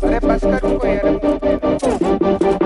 Olha, basicamente, era muito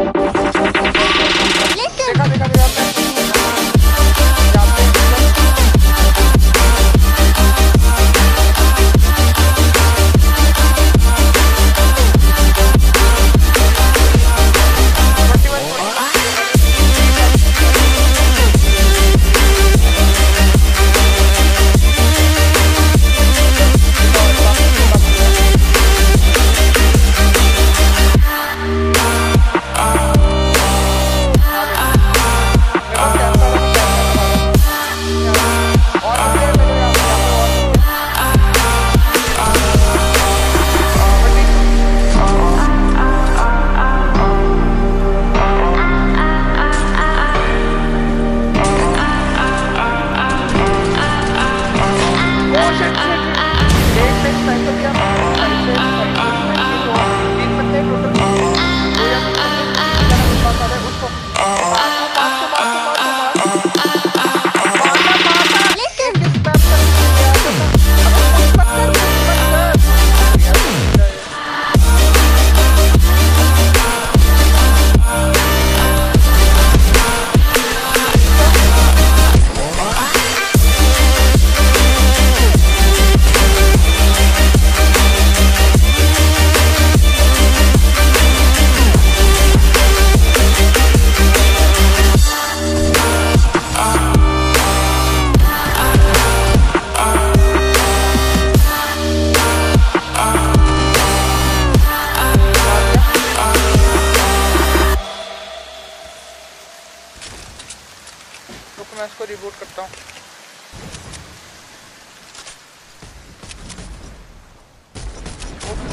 report करता हूँ।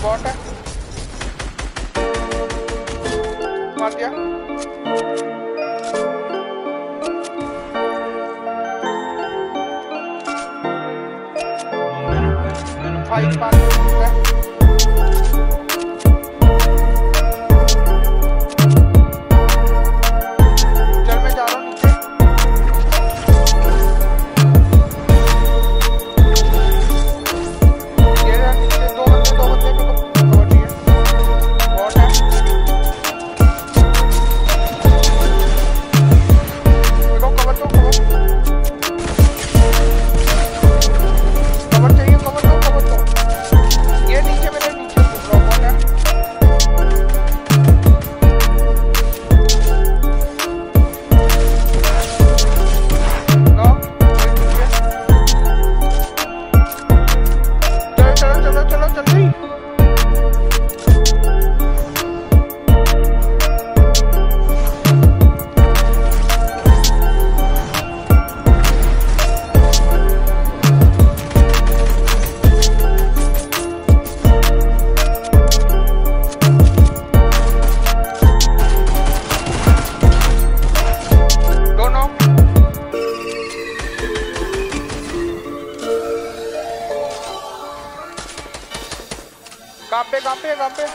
Bot है। मार दिया। फाइव गए वहाँ पे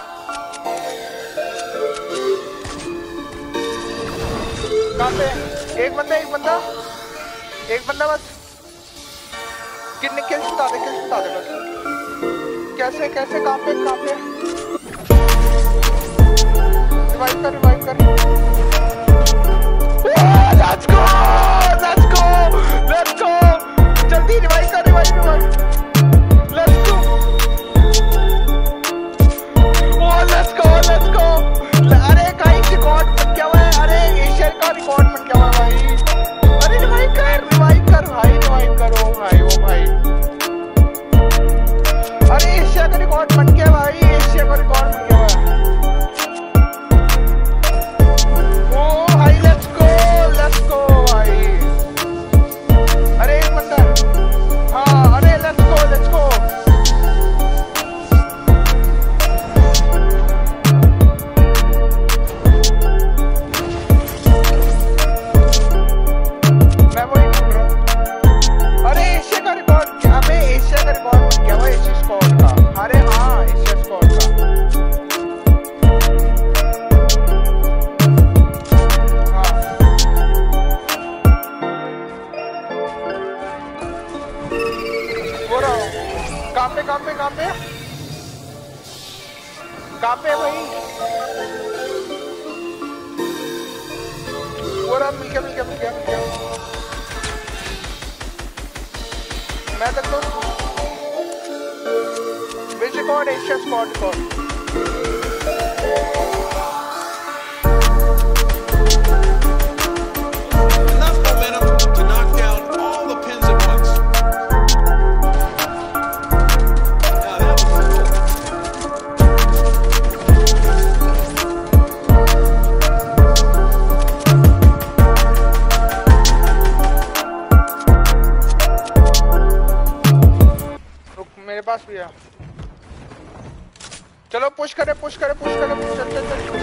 पे एक बंदा एक बंदा एक बंदा बस कितने कैसे बता दे कैसे बता दे बस कैसे कैसे कहाँ पे कहाँ पे Lord कहाँ पे कहाँ पे कहाँ पे। कहाँ पे भाई पूरा मिल गया मिल गया मिल गया मिल गया। मैं तो विच record Asia spot record cara, puxa, cara, puxa, cara, puxa, cara, puxa, cara,